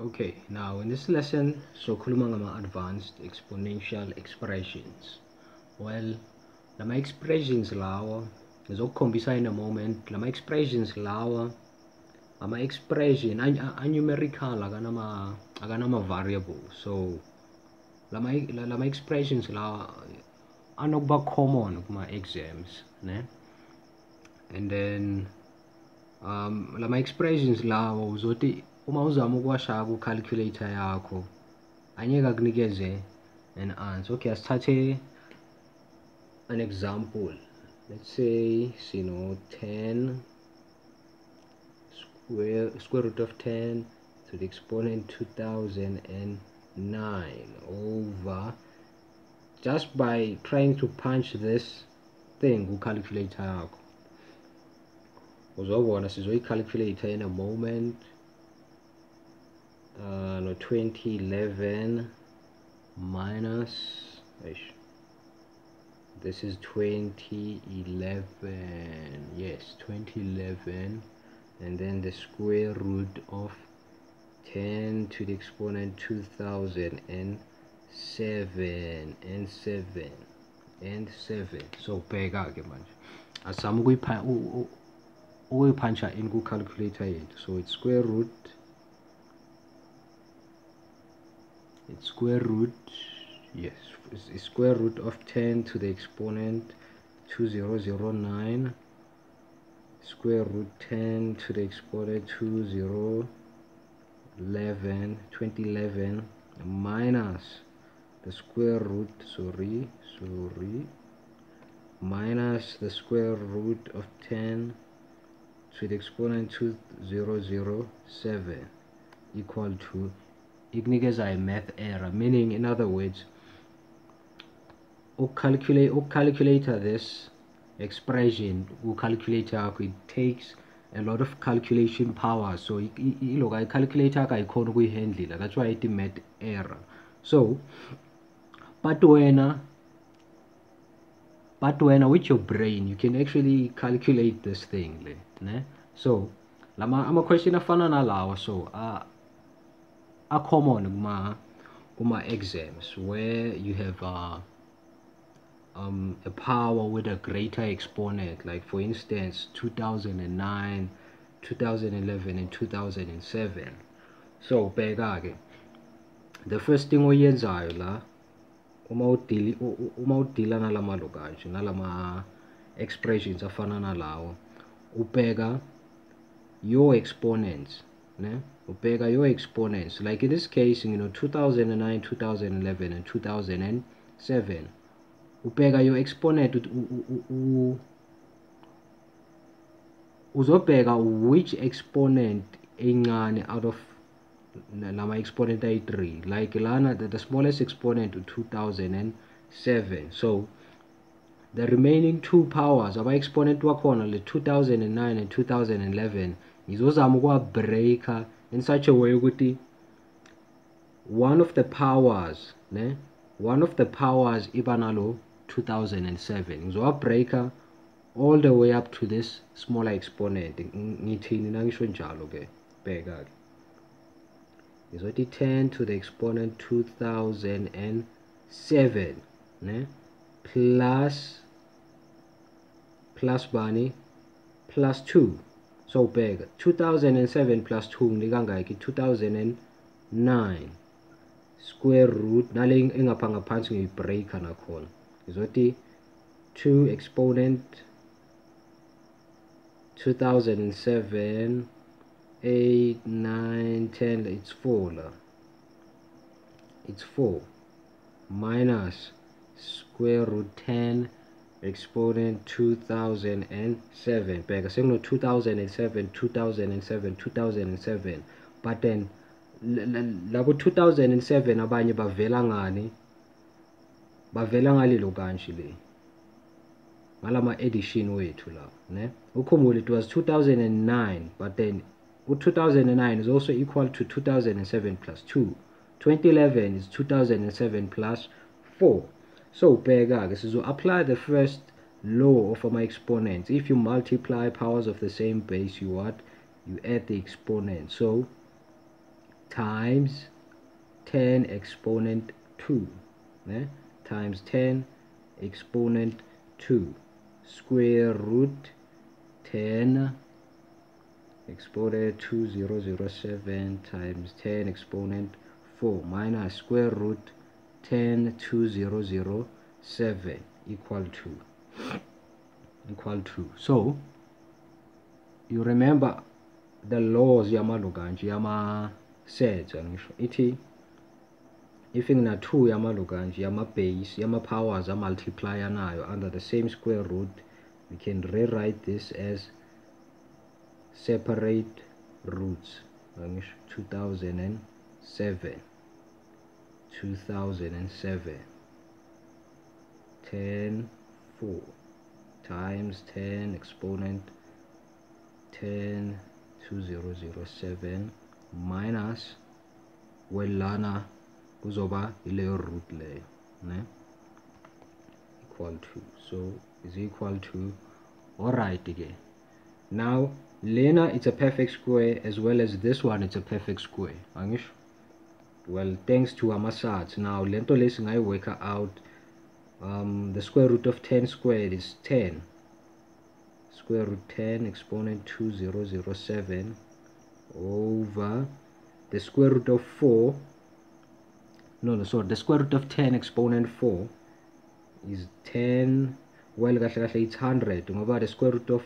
Okay, now in this lesson, so ngama advanced exponential expressions. Well, lama expressions lawa ngizokukhombisa in a moment. Lama expressions lawa ama expression a numerical akanama akanama variables. So lama lama expressions lawa anokuba common kuma exams, ne? And then um lama expressions lawa uzothi uma uzama ukuwashaya ku-calculator yakho angeke akunikeze an answer. Okay asithathe an example. Let's say sino 10 square square root of 10 to the exponent 2009 over. Just by trying to punch this thing ku-calculator yakho uzobona sizoyi-calculator in a moment. Uh, no 2011 minus this is 2011 yes 2011 and then the square root of 10 to the exponent 2007 and 7 and 7 so bheka ke manje asizama ukuyipuncha in ku-calculator yethu. So it's square root it's square root yes it's square root of 10 to the exponent 2009 square root 10 to the exponent 2011 2011 minus the square root sorry sorry minus the square root of 10 to the exponent 2007 equal to ikunikeza i-math error meaning in other words ukcalculate ukcalculator this expression ku-calculator yakho it takes a lot of calculation power. So iloko i-calculator yakho ayikhona ukuyihandlela that's why ithi math error. So but wena but wena with your brain you can actually calculate this thing le ne? So lama ama-question afana nalawa so uh, are common kuma kuma exams where you have uh, um, a power with a greater exponent. Like for instance 2009 2011 and 2007 so bheka ke the first thing oyenzayo la uma udili uma udila nalama kanje nalama expressions afana nalawo ubheka your exponents ne ubheka your exponents like in this case you know 2009 2011 and 2007 ubheka your exponent uzobheka which exponent encane out of lama exponent ayi-3 like lana the, the smallest exponent u-2007 so the remaining two powers aba-exponent wakhona le 2009 and 2011 ngizozama ukuwa-breaker in such a way ukuthi one of the powers ne one of the powers iba nalo 2007 ngizowa-breaker all the way up to this smaller exponent. Ngithini? Nangisho njalo ke bheka ke. Ngizothi 10 to the exponent 2007 ne plus plus bani plus 2 so bheka 2007 plus 2 ngikangaki 2009 square root nale engapha ngaphansi ngiyibreaker nakhona ngizothi 2 exponent 2007 8 9 10 it's 4 la. It's 4 minus square root 10 exponent 2007 bheka sekuno 2007 2007 2007 but then labo 2007 abanye bavela ngani? Bavela ngalelo kanje le? Ngalama edition wethu la ne? Ukhumbule it was 2009 but then u-2009 is also equal to 2007 plus 2 2011 is 2007 plus 4 so bheka-ke sizo-apply the first law of my exponents if you multiply powers of the same base you what you add the exponent so times 10 exponent 2 ne? times 10 exponent 2 square root 10 exponent 2007 times 10 exponent 4 minus square root 10 2007 equal to equal to. So you remember the laws yamalunga nje yama-sets angisho ithi if ngina-2 yamalunga nje yama-base yama-powers amultiplya nayo under the same square root we can rewrite this as separate roots angisho 2007 2007 10 4 times 10 exponent 10 2007 minus welana kuzoba ileyo root leyo ne? Equal to. So is equal to? Alright again. Now lena it's a perfect square as well as this one it's a perfect square. Angisho well thanks to ama-sides now lento lesingayiworka out um, the square root of 10 squared is 10 square root 10 exponent 2007 over the square root of 4 no no sorry the square root of 10 exponent 4 is 10 well kahle kahle it's 100 ngoba the square root of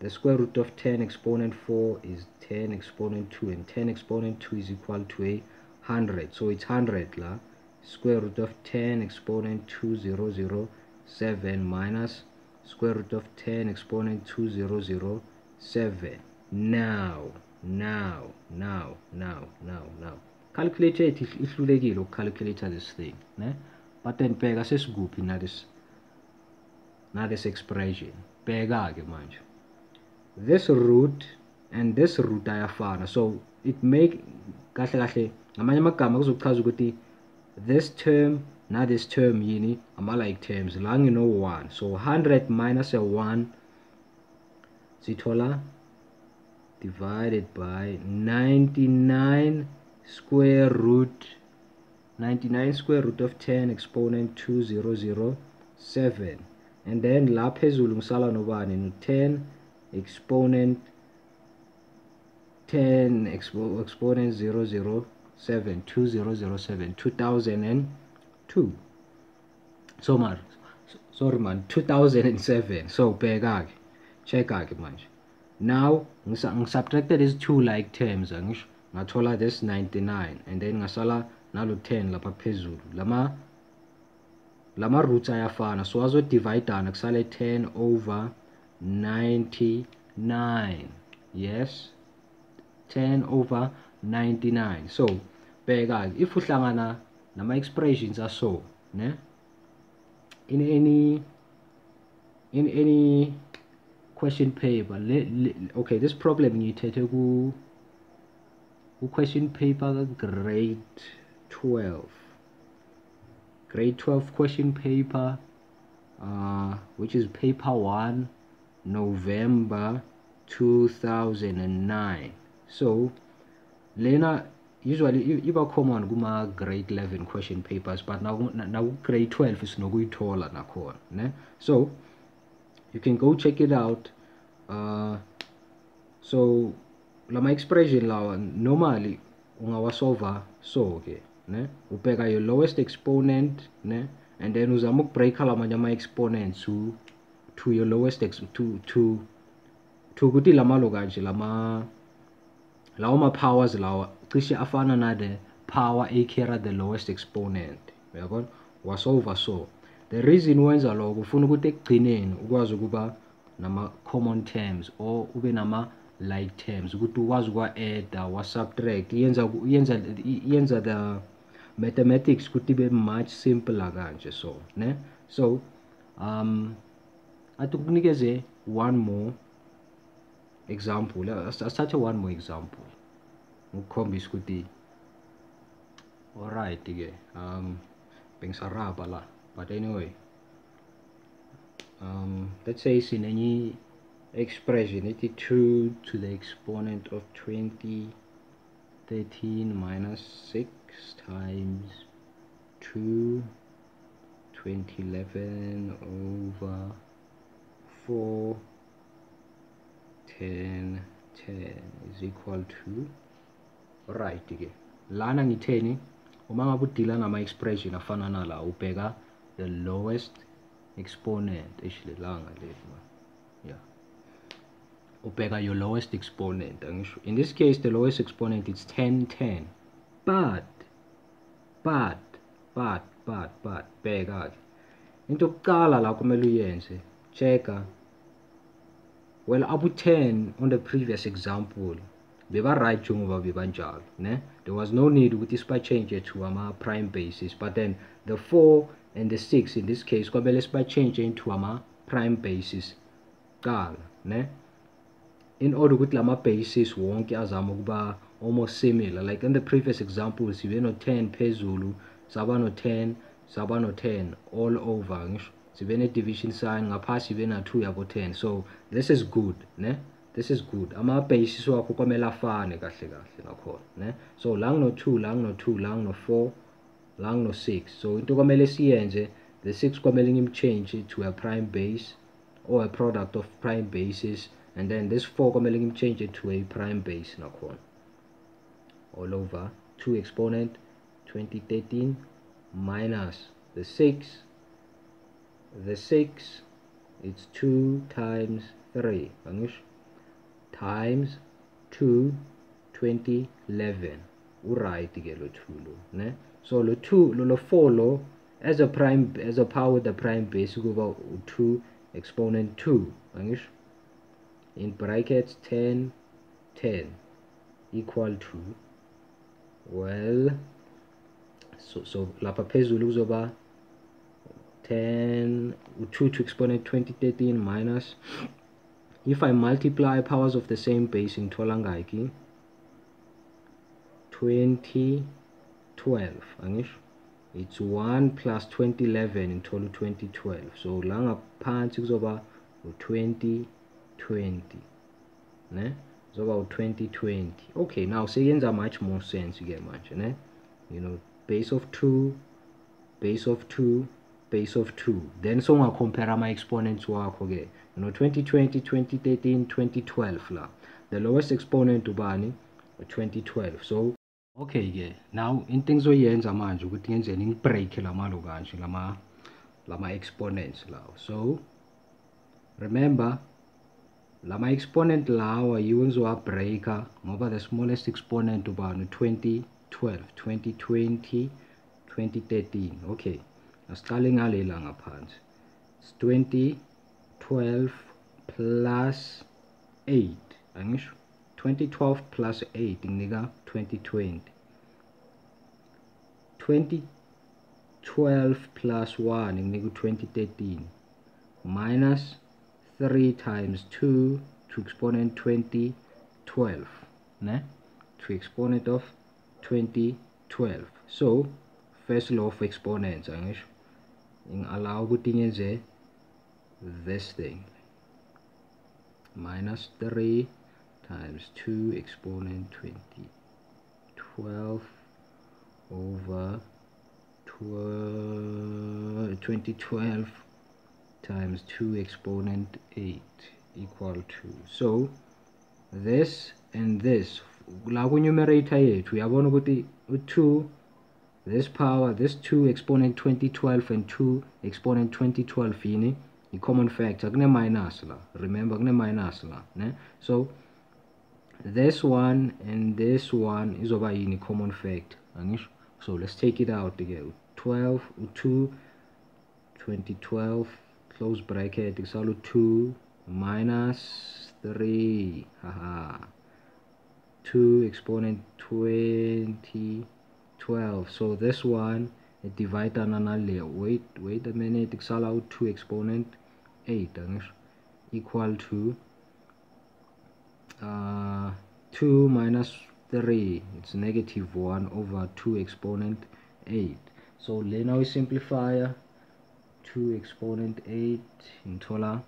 the square root of 10 exponent 4 is 10 exponent 2 and 10 exponent 2 is equal to a 100 so it's 100 la. Square root of 10 exponent 2007 minus square root of 10 exponent 2007 now now now now now now. Calculator yethu ihlulekile ukucalculate this thing ne? But then bheka sesikuphi na this na this expression? Bheka ke manje this root and this root ayafana so it make kahle kahle ngamanye amagama kuzochaza ukuthi this term na this term yini ama like terms la ngino 1 so 100 minus a 1 sithola divided by 99 square root 99 square root of 10 exponent 2007 and then la phezulu ngisala nobani no 10 exponent 10 expo exponent 007 2007 2002 so mar sorry man 2007 so bheka ke checka manje now ngisubtracted is two like terms angisho ngathola this 99 and then ngasala nalo 10 lapha phezulu. Lama lama roots ayafana. So azodividana kusale 10 over 99 yes? 10 over 99 so bheka if uhlangana nama expressions aso ne? In any in any question paper le, le, okay this problem ngiyithethe ku ku question paper grade 12 grade 12 question paper uh, which is paper 1 November 2009 so lena usually iba common kuma grade 11 question papers but now now grade 12 is nokuyithola nakhona ne? So you can go check it out uh, so lama expression lawa normally ungawasolva so ke ne? Ubheka your lowest exponent ne? And then uzama ukubreaka lamanye ama-exponents to, to your lowest ex to to to ukuthi lamalo kanje lama lawo ma-powers lawa cishe afana na-the power ecarry the lowest exponent uyabona? Wasolva so. The reason wenza lokho ufuna ukuthi ekugcineni ukwazi ukuba nama-common terms or ube nama-like terms ukuthi ukwazi ukwa-adda wa-subtract yenza yenza yenza the mathematics ukuthi ibe much simpler kanje so ne? So um athi kunikeze one more example. Asithathe one more example. Ngikukhombisa ukuthi alright ke um bengisaraba la. But anyway um let's say sinenye expression ethi 2 to the exponent of 20 13 minus 6 times 2 2011 over 4 10 10 is equal to right ke? Lana ngitheni? Uma ngabe udila ngama-expression afana nala ubheka the lowest exponent actually la ngaleli yeah ubheka your lowest exponent angisho in this case the lowest exponent is 10 10 but but but but but bheka ke. Into yokuqala la kumele uyenze checka well abu 10 on the previous example beba right njengoba bebanjalo ne? There was no need ukuthi siba-change it to ama-prime basis. But then the 4 and the 6 in this case kwamele siba-change into ama-prime basis. Qala ne? In order ukuthi lama-basis wonke azame almost similar. Like in the previous example sibe no-10 phezulu saba no-10 saba no-10 all over sibe ne-division sign ngaphasi sibe na-2 yabo-10 so this is good ne? This is good. Ama-basis wakho kwamele afane kahle kahle nakhona ne? So la ngino-2 la ngino-2 la ngino-4 la ngino-6 so into kwamele siyenze the 6 kwamele ngimchange to a prime base or a product of prime bases and then this 4 kwamele ngimchange to a prime base nakhona all over 2 exponent 2013 minus the 6 the 6 it's 2 times 3 angisho times 2 2011 uright ke lo 2 lo ne? So lo 2 lo lo 4 lo as a prime as a power the prime base kuba 2 exponent 2 angisho in brackets 10 10 equal to well so so lapha phezulu kuzoba 10 2 to exponent 2013 minus. If I multiply powers of the same base in ngayiki 2012 angisho it's 1 plus 2011 in total 2012 so la ngaphansi kuzoba u-2020 ne? Kuzoba u-2020 okay now seyenza much more sense ke manje ne? You know base of 2 base of 2 base of 2 then so ungacompare ama-exponents wakho ke you know 2020 2013 2012 la. The lowest exponent ubani 2012 so okay ke now into engizoyenza manje ukuthi ngenzeni ngibreak lamalo kanje lama lama exponents lawo so remember lama exponent lawa yiwo ngizowabreaka ah, ngoba the smallest exponent ubani 2012 2020 2013 okay asiqale ngalela ngaphansi 2012 plus 8 angisho? 2012 plus 8 nginika 2020 2012 plus 1 nginika 2013 minus 3 times 2 to exponent 2012 ne? To exponent of 2012 so first law of exponents angisho allow ukuthi ngenze this thing. Minus 3 times 2 exponent 20 12 over 12, 2012 times 2 exponent 8 equal to. So this and this. La ku numerator yethu uyabona ukuthi u2 this power this 2 exponent 2012 and 2 exponent 2012 yini i-common factor kune minus la. Remember kune minus la ne? So this one and this one is izoba yini common factor so let's take it out again 12 2 2012 close bracket kusala 2 minus 3 haha. 2 exponent 20 12 so this one divide another wait wait a minute. Kusala out 2 exponent 8 angisho equal to uh, 2 minus 3 it's negative 1 over 2 exponent 8 so now we simplify 2 exponent 8 in tola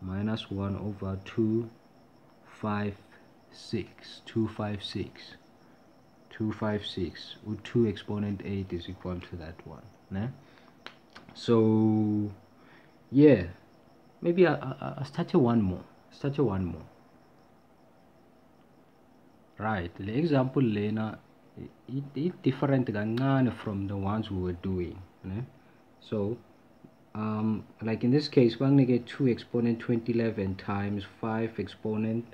minus 1 over 2 5 6 2 5 6 256 with 2 exponent 8 is equal to that one ne? so yeah maybe I, I, I start one more start one more right the example lena it, it different from the ones we were doing so um, like in this case we're going to get 2 exponent 2011 times 5 exponent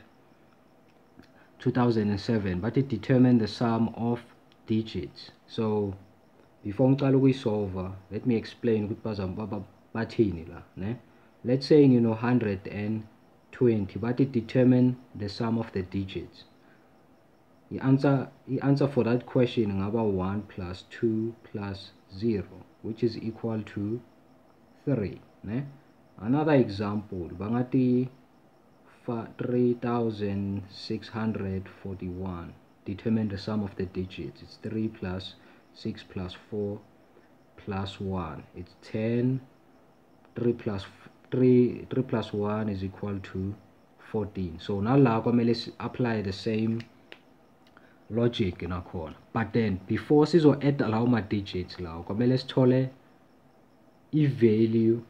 2007 but it determined the sum of digits. So before we solve, let me explain ukuthi bathini la let's say you know 120 but it determine the sum of the digits. The answer the answer for that question ngaba 1 plus 2 plus 0 which is equal to 3 ne? Another example bangati 3641 determine the sum of the digits. It's 3 plus 6 plus 4 plus 1 it's 10 3 plus 3 3 plus 1 is equal to 14 so now kwamele apply the same logic nakhona but then before sizo add lawo ma digits lawo kwamele sithole i-value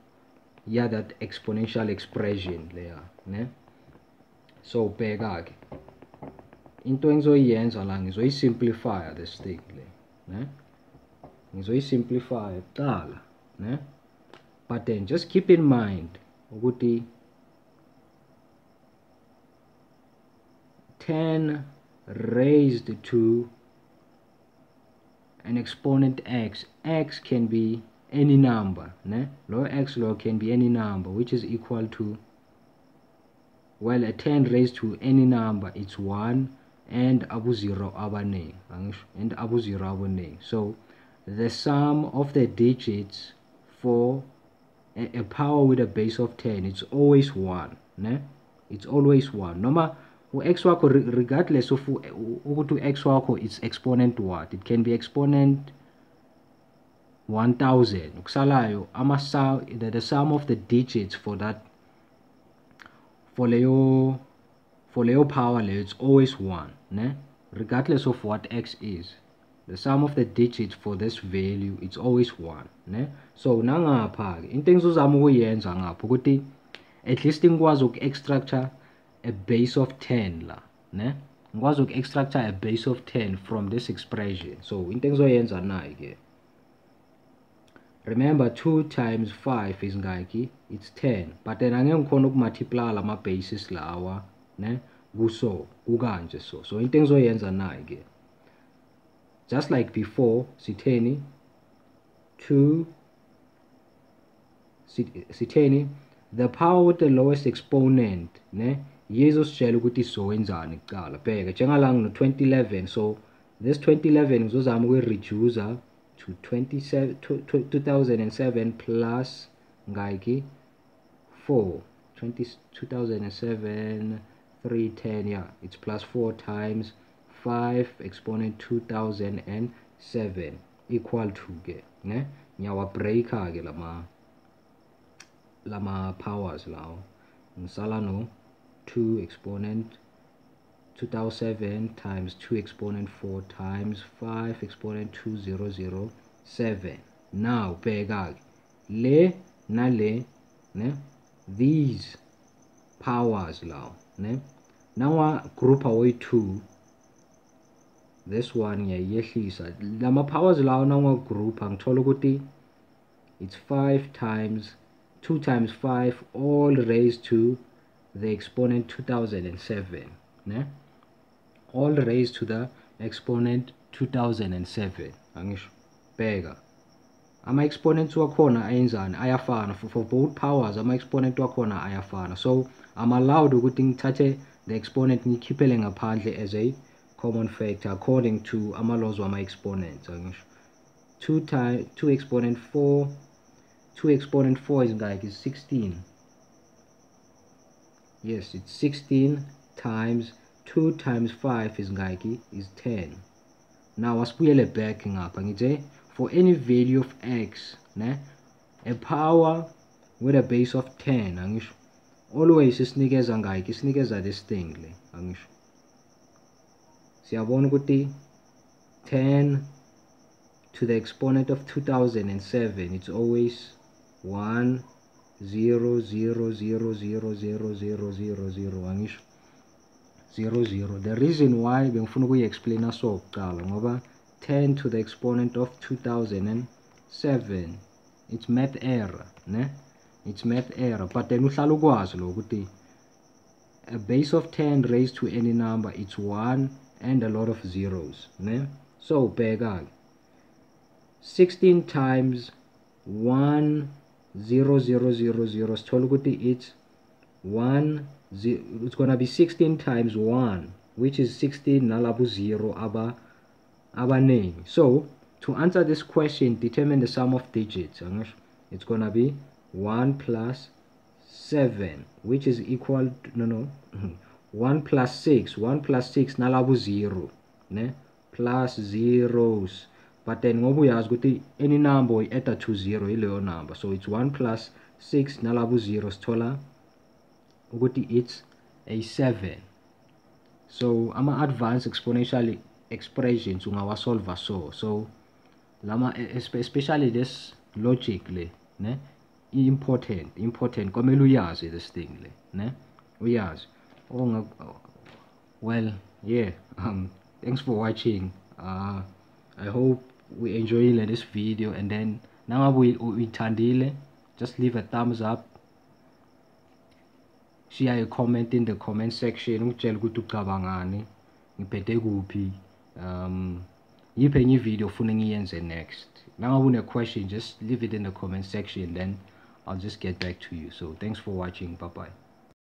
yeah that exponential expression leya ne so bheka ke into engizoyenza la ngizoyisimplify this thing le ne? Ngizoyisimplify kuqala ne? But then just keep in mind ukuthi 10 raised to an exponent x x can be any number ne? low x low can be any number which is equal to well a 10 raised to any number it's 1 and abu 0 abaning and abu 0 abaning so the sum of the digits for a, power with a base of 10 it's always 1 ne? it's always 1 noma u-x wakho regardless of ukuthi u-x wakho it's exponent what? It can be exponent 1000 ukusalayo the, the sum of the digits for that for leyo power it's always 1 ne? Regardless of what x is the sum of the digits for this value it's always 1 ne? So nangapha ke into engizozama ukuyenza ngapha ukuthi at least ngikwazi uku-extractor a base of 10 la ne? Ngikwazi uku-extractor a base of 10 from this expression. So into engizoyenza nayi ke remember 2 times 5 is ngaki it's 10 but then angeke ngikhona ukumultiply lama bases lawa ne kuso kukanje so. So into engizoyenza nayi ke just like before sitheni 2 sitheni the power with the lowest exponent ne yizositshela ukuthi sizowenzani kuqala. Bheka njengala ngino-2011 so this 2011 ngizozama ukuyi-reducer to 27 2007 plus ngayiki 4 20, 2007 310 yeah. It's plus 4 times 5 exponent 2007 equal to ke ne? Nyawa breaker ke lama lama powers lawo ngisala no 2 exponent 2007 times 2 exponent 4 times 5 exponent 2007 now bheka le nale ne? These powers law ne? Nawa group away 2 this one ngiyayehlisa lama powers lawo nawa group angithola ukuthi it's 5 times 2 times 5 all raised to the exponent 2007 ne all raised to the exponent 2007 angisho bheka. Ama exponents wakhona ayenzani? Ayafana. For, for both powers Am ama exponent to a wakhona ayafana. So i'm allowed to ukuthi ngithathe the exponent ngikhiphele ngaphandle as a common factor according to ama laws wama exponents angisho. 2 times 2 exponent 4 2 exponent 4 is like is 16 yes it's 16 times 2 times 5 is ngaki is 10 now as asibuyele back ngapha ngithe for any value of x ne a power with a base of 10 angisho. Always isinikeza ngaki isinikeza this thing le angisho. Siyabona ukuthi 10 to the exponent of 2007 it's always 1 0 0 0 0 0 0 0 0 angisho 0 0 the reason why bengifuna ukuyi-explaina so kuqala ngoba 10 to the exponent of 2007 it's math error ne? It's math error. But then uhlala ukwazi lo ukuthi a base of 10 raised to any number it's 1 and a lot of zeros ne? So bheka 16 times 1 0 0 0 0 sithola ukuthi it's 1 it's gonna be 16 times 1 which is 16 nalabo 0 aba abaningi so to answer this question determine the sum of digits it's gonna be 1 plus 7 which is equal to, no no 1 plus 6 1 plus 6 nalabo 0 ne? Plus zeros. But then ngoba uyazi ukuthi any number uyi-adda to 0 ileyo number. So it's 1 plus 6 nalabo 0 sithola ukuthi it's a 7 so ama-advanced exponential expressions ungawasolva so. So lama especially this logic le ne important important. Kwamele uyazi this thing le ne uyazi. Oh well yeah um thanks for watching. Uh i hope we enjoyile this video and then nangabe uyithandile just leave a thumbs up share a comment in the comment section ungitshela ukuthi ucabangani ngiphethe kuphi? Um yiphi enye video ufuna ngiyenze next? Nangabe une-question just leave it in the comment section then i'll just get back to you. So thanks for watching. Bye bye